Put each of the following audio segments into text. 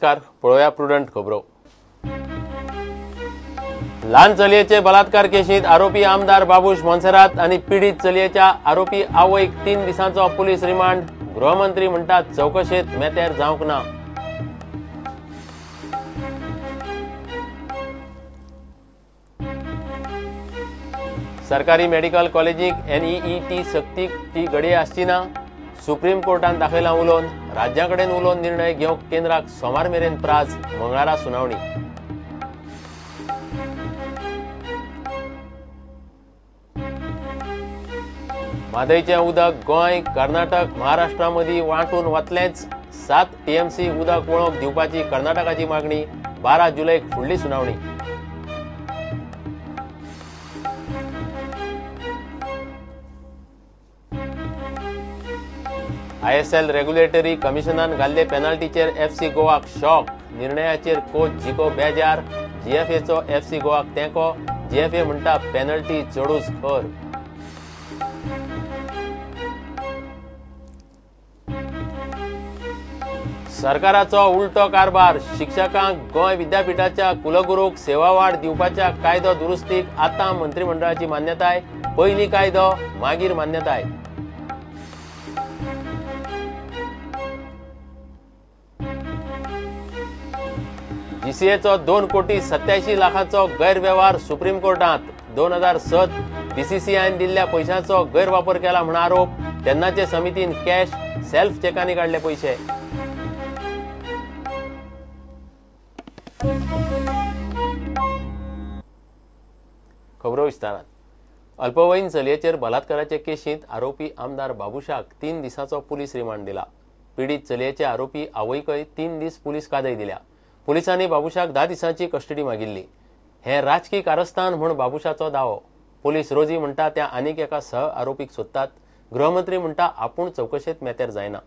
नमस्कार पळोवया प्रुडंट खबरो. ल्हान चलयेचे बलात्कार केशीत आरोपी आमदार बाबूश मोन्सेरात आनी पिडीत चलयेच्या आरोपी आवयक तीन दिसांचो पुलीस रिमांड गृहमंत्री म्हणटात चौकशेत मेतेर जावंक ना. सरकारी मेडिकल कॉलेजीक एनईईटी सक्तीक ती घडी आसची ना. सुप्रीम कोर्टान दाखयला उलोवन राज्या कडेन उलोवन निर्णय घेवंक केंद्राक सोमार मेरेन प्राज मंगळारा सुनावणी. म्हादयचें उदक गोंय कर्नाटक महाराष्ट्रा मदीं वांटून वतलेंच सात टीएमसी उदक वळोवंक दिवपाची कर्नाटकाची मागणी बारा जुलैक फुडली सुनावणी. आय एस एल रेग्युलेटरी कमिशनान घाल्ले पेनल्टीचेर एफ सी गोवाक शॉक. निर्णयाचेर कोच जिको बेजार. जीएफएचो एफसी गोवाक तेंको. जीएफए म्हणटा पेनल्टी चडूच खर. सरकाराचो उलटो कारभार. शिक्षकांक गोंय विद्यापीठाच्या कुलगुरूक सेवा वाड दिवपाच्या कायदो दुरुस्तीक आतां मंत्रिमंडळाची मान्यताय. पयली कायदो मागीर मान्यताय. जीसीएचो दोन कोटी सत्यायंशी लाखांचो गैरव्यवहार सुप्रीम कोर्टात. दोन हजार सत बीसीसीआयन दिल्ल्या पैशांचो गैरवापर केला म्हण आरोप. तेन्नाचे समितीन कॅश सेल्फ चेकांनी काडले पयशे खबरो विस्तारात. अल्पवयीन चलयेचेर बलात्काराचे केशींत आरोपी आमदार बाबुशाक तीन दिसांचो पुलीस रिमांड दिला. पिडीत चलयेचे आरोपी आवयकय तीन दीस पुलीस कादय दिल्या. पुलिसांनी बाबुशाक धा दिसांची कस्टडी मागिल्ली हे राजकी कारस्थान म्हूण बाबुशाचो दावो. पुलीस रोजी म्हणटा त्या आनीक एका सह आरोपीक सोदतात गृहमंत्री म्हणटा आपूण चौकशेत मेतेर जायना.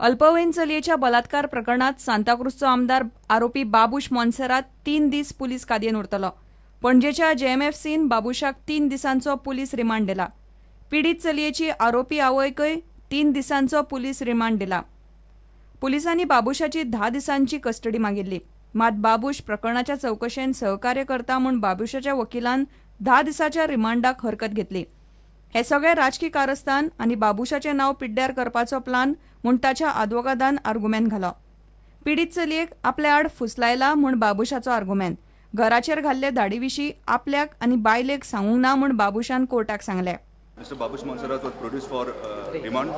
अल्पवयीन चलयेच्या बलात्कार प्रकरणात सांताक्रुजचो आमदार आरोपी बाबूश मॉन्सेरात तीन दीस पुलीस कादयेन उरतलो. पणजेच्या जेएमएफसीन बाबुशाक तीन दिसांचो पुलीस रिमांड दिला. पिडीत चलयेची आरोपी आवयकय तीन दिसांचो पुलीस रिमांड दिला. पुलिसांनी बाबुशाची धा दिसांची कस्टडी मागिल्ली मात बाबूश प्रकरणाच्या चौकशेन सहकार्य करता म्हूण बाबुशाच्या वकिलान धा दिसाच्या रिमांडाक हरकत घेतली हे सगळे राजकी कारस्थान आनी बाबुशाचें नांव पिड्ड्यार करपाचो प्लान म्हूण ताच्या आदवोगादान आर्गुमेंट घालो पिडीत चलयेक आपल्या आड फुसलायला म्हूण बाबुशाचो आर्गुमेंट घराचेर घाल्ले धाडी विशीं आपल्याक आनी बायलेक सांगूंक ना म्हूण बाबुशान कोर्टाक सांगलें Mr. Babush Monserrat was produced for uh, remand.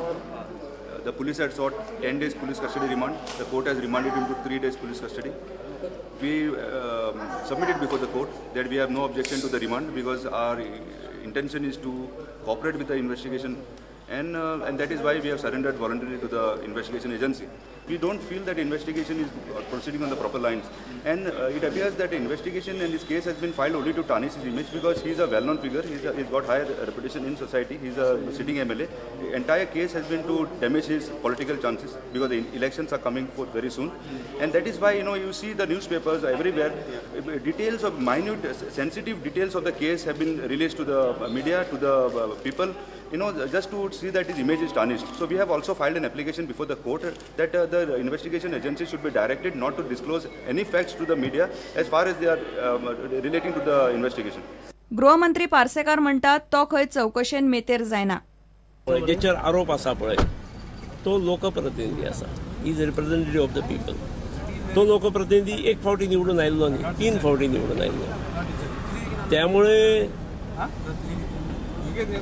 Uh, the police had sought 10 days police custody remand. The court has remanded him to 3 days police custody. We um submitted before the court that we have no objection to the remand because our intention is to cooperate with the investigation and, uh, and that is why we have surrendered voluntarily to the investigation agency. We don't feel that investigation is proceeding on the proper lines. And uh, it appears that investigation in this case has been filed only to tarnish his image because he is a well-known figure, he's, a, he's got higher reputation in society, he's a sitting MLA. The entire case has been to damage his political chances because the elections are coming forth very soon. And that is why you know you see the newspapers everywhere. Uh, details of minute uh, sensitive details of the case have been released to the media to the uh, people. You know, just to see that his image is tarnished. So we have also filed an application before the court that uh, the investigation agency should be directed not to disclose any facts to the media as far as they are um, relating to the investigation. गृहमंत्री पार्सेकार म्हणटात तो खंय चौकशेन मेतेर जायना जेचेर आरोप आसा पळय तो लोकप्रतिनिधी आसा is representative of the people तो लोकप्रतिनिधी एक फावटी निवडून आयिल्लो न्ही तीन फावटी निवडून आयिल्लो त्यामुळे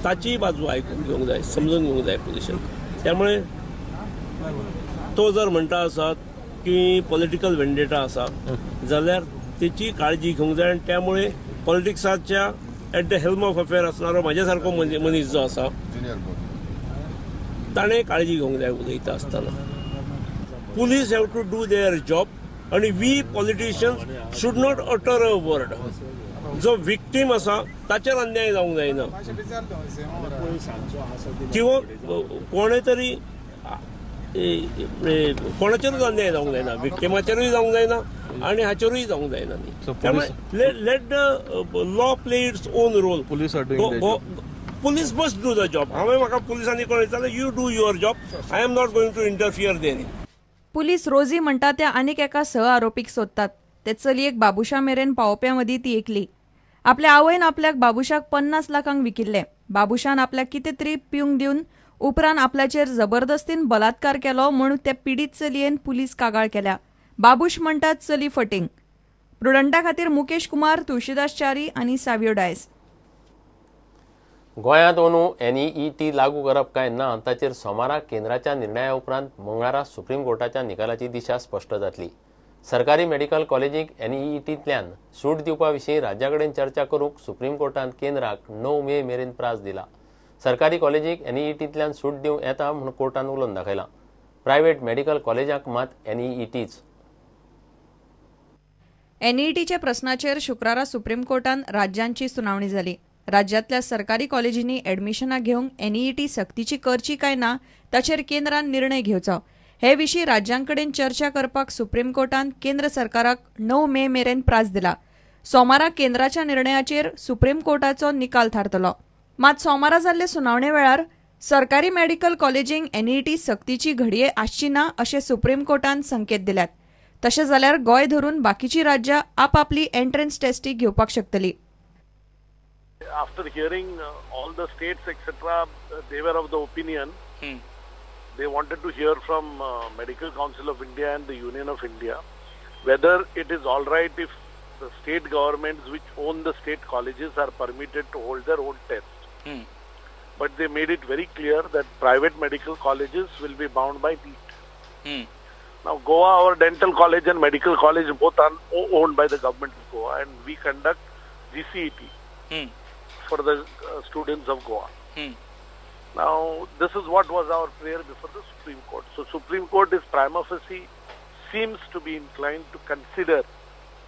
ताची बाजू ऐकून घेवंक जाय समजून घेवंक जाय पोलिशन त्यामुळे तो जर म्हणटा आसात की पॉलिटिकल वेंडेटा आसा जाल्यार तेची काळजी घेवंक जाय आनी त्यामुळे पॉलिटिक्साच्या at the helm of affair असणारो म्हाज्या सारको मनीस जो आसा ताणें काळजी घेवंक जाय उलयता आसतना police have to do their job आणि we politicians should not utter a word जो विक्टीम आसा ताचेर अन्याय जावंक जायना किंवा कोणें तरी कोणाचेरूच अन्याय जावंक जायना विक्टिमाचेरूय जावंक जायना आणि हाचेरूय जावंक जायना त्यामुळे let the law play its own role their police must do the job हांवें म्हाका पुलिसांनी कळयतालें you do your job I am not going to interfere their police रोजी म्हणटा त्या आनीक एका सह आरोपीक सोदतात ते चलयेक बाबुशा मेरेन पावोवप्या मदीं ती एकली. आपल्या आवयन आपल्याक बाबुशाक पन्नास लाखांक विकिल्ले. बाबुशान आपल्याक कितें तरी पिवंक दिवन उपरांत आपल्याचेर जबरदस्तीन बलात्कार केलो म्हूण ते पिडीत चलयेन पुलीस कागाळ केल्या. बाबूश म्हणटात चली फटींग. प्रुडंटा खातीर मुकेश कुमार तुळशीदास च्यारी आनी सावियो डायस. गोंयांत अंदू एनईईटी लागू करप काय ना ताचेर सोमाराक केंद्राच्या निर्णया उपरांत मंगळारा सुप्रीम कोर्टाच्या निकालाची दिशा स्पश्ट जातली. सरकारी मेडिकल कॉलेजीक एनईईटींतल्यान सूट दिवपा विशीं राज्या कडेन चर्चा करूंक सुप्रीम कोर्टान केंद्राक णव मे मेरेन प्रास दिला. सरकारी कॉलेजीक एनईईटींतल्यान सूट दिवं येता म्हूण कोर्टान उलोवन दाखयला. प्रायव्हेट मेडिकल कॉलेजांक मात एनईईटीच एनईईटीच्या प्रस्नाचेर शुक्रारा सुप्रीम कोर्टान राज्यांची सुनावणी जाली राज्यांतल्या सरकारी कॉलेजींनी एडमिशनां घेवंक एनईईटी सक्तीची करची काय ना ताचेर केंद्रान निर्णय घेवचो. हे विशीं राज्यांकडेन चर्चा करपाक सुप्रीम कोर्टान केंद्र सरकाराक णव मे मेरेन प्रास दिला. सोमाराक केंद्राच्या निर्णयाचेर सुप्रीम कोर्टाचो निकाल थारतलो. मात सोमारा जाल्ले सुनावणे वेळार सरकारी मेडिकल कॉलेजींक एनईटी सक्तीची घडये आसची ना अशें सुप्रीम कोर्टान संकेत दिल्यात. तशें जाल्यार गोंय धरून बाकीची राज्यां आपापली एंट्रन्स टेस्टी घेवपाक शकतली. After hearing uh, all the states, etc., uh, they were of the opinion they wanted to hear from uh, Medical Council of India and the Union of India whether it is all right if the state governments which own the state colleges are permitted to hold their own tests. But they made it very clear that private medical colleges will be bound by NEET. Now, Goa, our dental college and medical college both are owned by the government of Goa, and we conduct GCET for the uh, students of Goa. Now, this is what was our prayer before the Supreme Court. So, Supreme Court is prima facie seems to be inclined to consider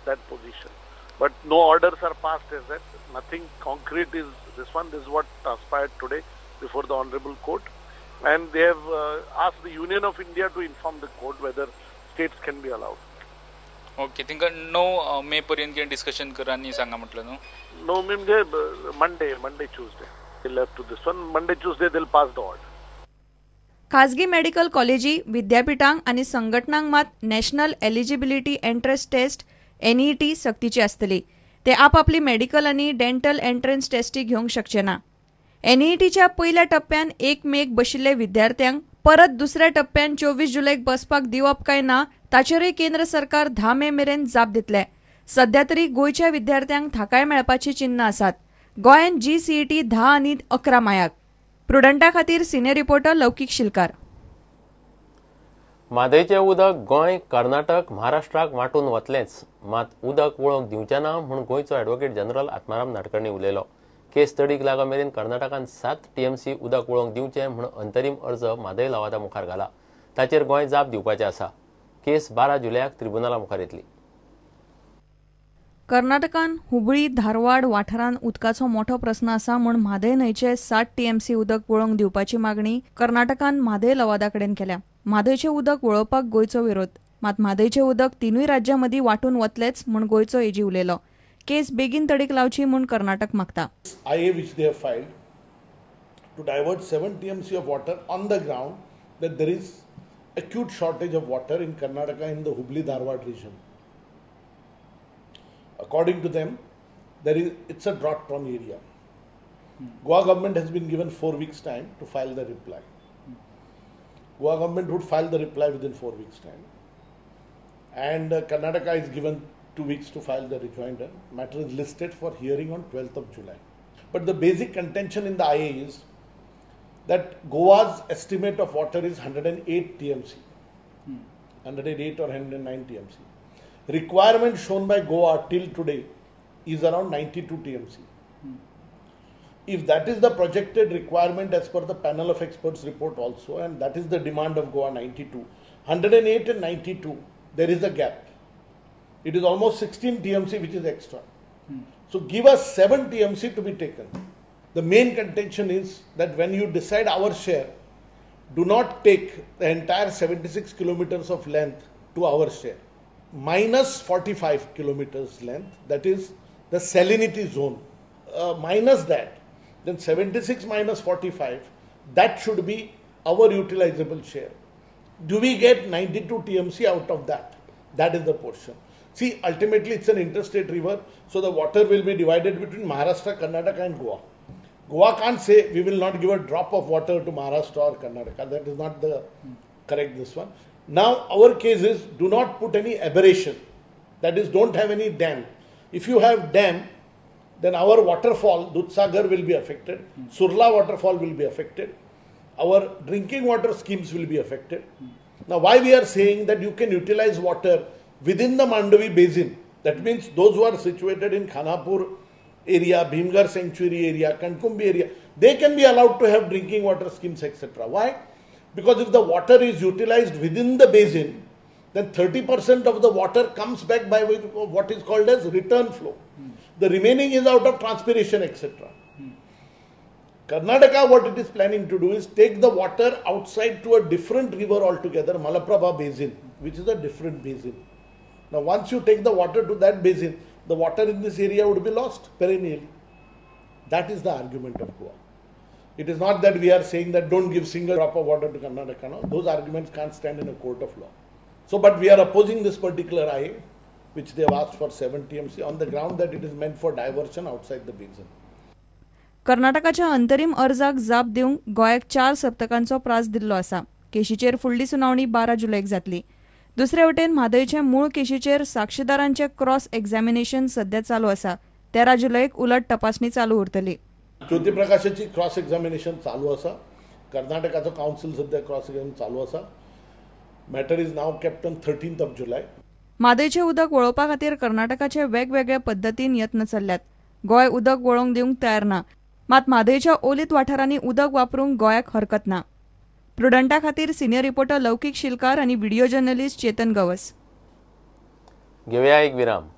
that position, but no orders are passed as that. Nothing concrete is this one. This is what transpired today before the Honorable Court, and they have uh, asked the Union of India to inform the court whether states can be allowed. Okay तिंका णव मे पर्यंत कितें discussion करा आनी सांगा म्हटलं न्हू No, म्हणजे Monday, Monday, Tuesday. Left uh, to this one. Monday, Tuesday, they'll pass the order. खाजगी मेडिकल कॉलेजी विद्यापीठांक आनी संघटनांक मात national eligibility entrance test NET सक्तीची आसतली ते आपापली मेडिकल आनी डेंटल एंट्रन्स टेस्टी घेवंक शकचे ना एनईटीच्या पयल्या टप्प्यान एक मेक बशिल्ले विद्यार्थ्यांक परत दुसऱ्या टप्प्यान चोवीस जुलैक बसपाक दिवप काय ना ताचेरूय केंद्र सरकार धा मे मेरेन जाप दितले सध्या तरी गोंयच्या विद्यार्थ्यांक थाकाय मेळपाची चिन्ह आसात गोंयांत जी सी टी धा आनी अकरा मायाक. प्रुडंटा खातीर सिनियर रिपोर्टर लौकीक शिलकार. म्हादयचें उदक गोंय कर्नाटक महाराष्ट्राक वांटून वतलेंच. मात उदक वळोवंक दिवचें ना म्हूण गोंयचो ॲडव्होकेट जनरल आत्माराम नाडकर्णी उलयलो. केस तडीक लागो मेरेन कर्नाटकान सात टीएमसी उदक वळोवंक दिवचें म्हूण अंतरीम अर्ज म्हादय लवादा मुखार घाला. ताचेर गोंय जाप दिवपाचें आसा. केस बारा जुलयाक ट्रिब्युनला मुखार येतली. कर्नाटकान हुबळी धारवाड वाठारांत उदकाचो मोठो प्रस्न आसा म्हूण म्हादय न्हंयचे सात टीएमसी उदक वळोवंक दिवपाची मागणी कर्नाटकान म्हादय लवादा कडेन केल्या. म्हादयचें उदक वळोवपाक गोंयचो विरोध. मात म्हादयचें उदक तिनूय राज्यां मदीं वांटून वतलेच म्हूण गोंयचो एजी उलयलो. केस बेगीन तडीक लावची म्हूण कर्नाटक मागता. I A they have filed to divert 7 TMC of water on the ground that there is acute shortage of water in Karnataka in the Hubli Dharwad region. According to them, there is it's a drought prone area. Goa government has been given four weeks time to file the reply. Goa government would file the reply within four weeks time, and uh, Karnataka is given two weeks to file the rejoinder. Matter is listed for hearing on 12th of July. But the basic contention in the IA is that Goa's estimate of water is 108 TMC, 108 or 109 TMC. Requirement shown by Goa till today is around 92 TMC. If that is the projected requirement as per the panel of experts report also, and that is the demand of Goa 92, 108 and 92, there is a gap. It is almost 16 TMC which is extra. So give us 7 TMC to be taken. The main contention is that when you decide our share, do not take the entire 76 kilometers of length to our share. Minus 45 kilometers length, that is the salinity zone. Uh, minus that, then 76 minus 45, that should be our utilizable share. do we get 92 TMC out of that? That is the portion. See, ultimately it's an interstate river, so the water will be divided between Maharashtra, Karnataka, and Goa. Goa can't say we will not give a drop of water to Maharashtra or Karnataka. That is not the correct this one. Now our case is do not put any aberration. That is, don't have any dam. If you have dam, then our waterfall, Dudsagar will be affected, Surla waterfall will be affected, our drinking water schemes will be affected. Now, why we are saying that you can utilize water within the Mandavi basin, that means those who are situated in Khanapur area, Bhimgar sanctuary area, Kankumbi area, they can be allowed to have drinking water schemes, etc. Why? Because if the water is utilized within the basin, then 30% of the water comes back by what is called as return flow. The remaining is out of transpiration, etc. Karnataka, what it is planning to do is take the water outside to a different river altogether, Malaprabha Basin, which is a different basin. Now, once you take the water to that basin, the water in this area would be lost perennially. That is the argument of Goa. It is not that we are saying that don't give single drop of water to Karnataka. No, those arguments can't stand in a court of law. So, but we are opposing this particular IA, which they have asked for 7 TMC on the ground that it is meant for diversion outside the basin. कर्नाटकाच्या अंतरिम अर्जाक जाप दिवंक गोंयाक चार सप्तकांचो प्रास दिल्लो आसा केशीचेर फुडली सुनावणी बारा जुलैक जातली दुसरे वटेन म्हादयचे मूळ केशीचेर साक्षीदारांचे क्रॉस एक्झामिनेशन सध्या चालू आसा तेरा जुलैक उलट तपासणी चालू उरतली ज्योती प्रकाशाची क्रॉस एक्झामिनेशन चालू आसा कर्नाटकाचो कावन्सील सध्या क्रॉस एक्झामिनेशन चालू आसा matter is now kept on thirteenth of July म्हादयचे उदक वळोवपा खातीर कर्नाटकाचे वेगवेगळ्या पद्दतीन यत्न चल्ल्यात. गोंय उदक वळोवंक दिवंक तयार ना. मात म्हादयच्या ओलीत वाठारांनी उदक वापरूंक गोंयाक हरकत ना. प्रुडंटा खातीर सिनियर रिपोर्टर लौकीक शिलकार आनी व्हिडिओ जर्नलिस्ट चेतन गवस. घेऊया एक विराम.